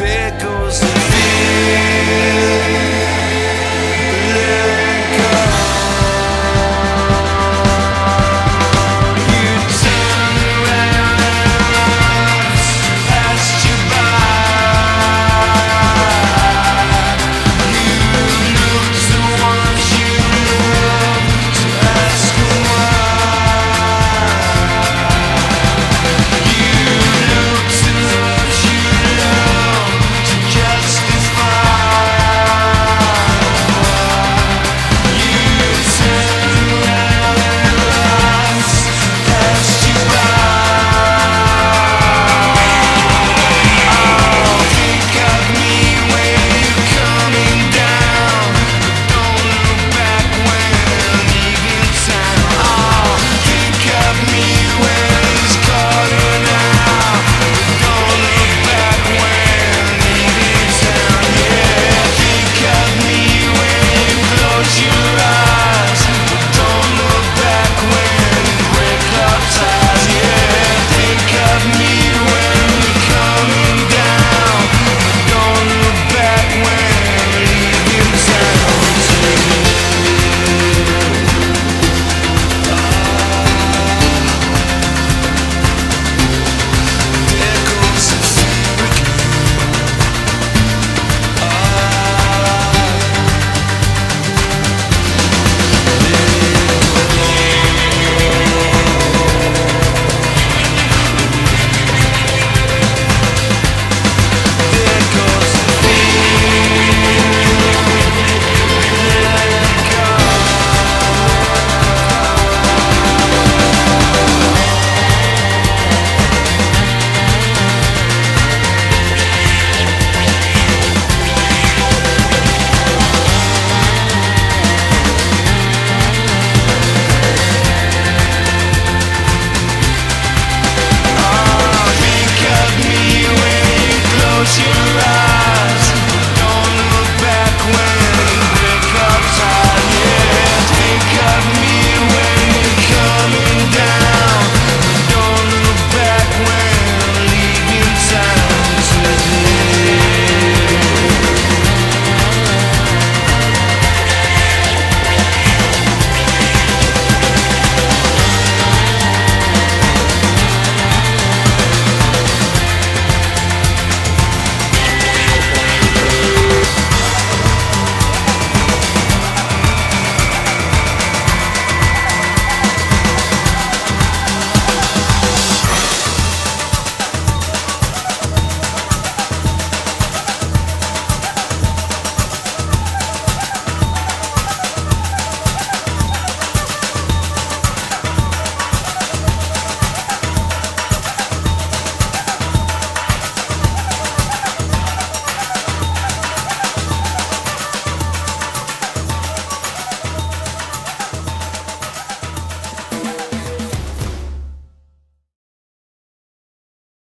você